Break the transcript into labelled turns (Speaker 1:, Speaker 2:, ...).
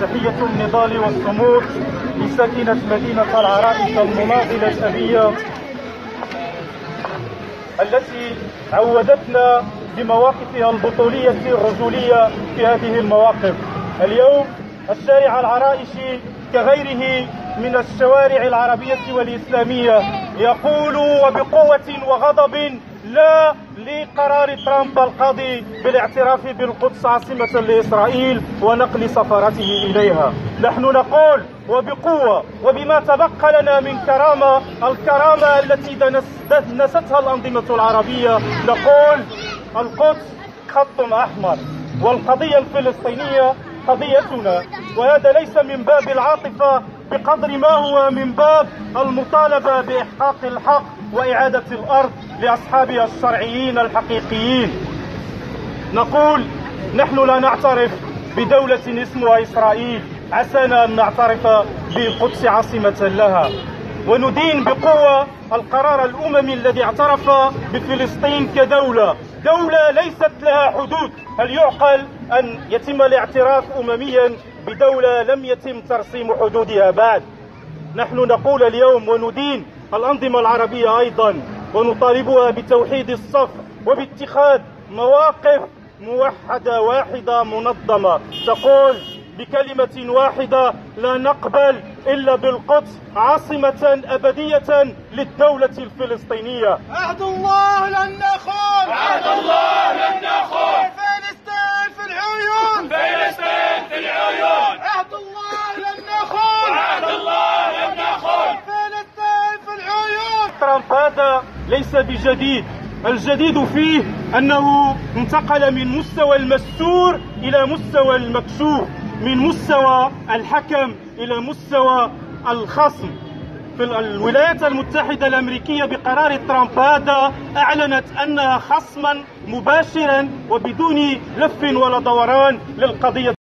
Speaker 1: تحية النضال والصمود لساكنة مدينة العرائش المناضلة الأبية التي عودتنا بمواقفها البطولية الرجولية في هذه المواقف. اليوم الشارع العرائشي كغيره من الشوارع العربية والإسلامية يقول وبقوة وغضب لا لقرار ترامب القاضي بالاعتراف بالقدس عاصمة لإسرائيل ونقل سفارته إليها. نحن نقول وبقوة وبما تبقى لنا من كرامة الكرامة التي دنستها الأنظمة العربية نقول القدس خط أحمر والقضية الفلسطينية قضيتنا وهذا ليس من باب العاطفة بقدر ما هو من باب المطالبة بإحقاق الحق وإعادة الأرض لأصحابها الشرعيين الحقيقيين. نقول نحن لا نعترف بدولة اسمها إسرائيل. عسانا أن نعترف بالقدس عاصمة لها. وندين بقوة القرار الأممي الذي اعترف بفلسطين كدولة. دولة ليست لها حدود. هل يعقل أن يتم الاعتراف أمميا بدولة لم يتم ترسيم حدودها بعد؟ نحن نقول اليوم وندين الأنظمة العربية أيضا ونطالبها بتوحيد الصف وباتخاذ مواقف موحدة واحدة منظمة. تقول بكلمة واحدة لا نقبل إلا بالقدس عاصمة أبدية للدولة الفلسطينية.
Speaker 2: عهد الله لن نخون.
Speaker 3: عهد الله لن نخون.
Speaker 2: فلسطين في العيون.
Speaker 3: فلسطين في العيون.
Speaker 2: عهد الله لن نخون.
Speaker 3: عهد الله لن نخون.
Speaker 2: فلسطين في العيون.
Speaker 1: ترامب هذا ليس بجديد. الجديد فيه أنه انتقل من مستوى المستور إلى مستوى المكشوف من مستوى الحكم إلى مستوى الخصم. في الولايات المتحدة الأمريكية بقرار ترامب هذا أعلنت أنها خصما مباشرا وبدون لف ولا دوران للقضية.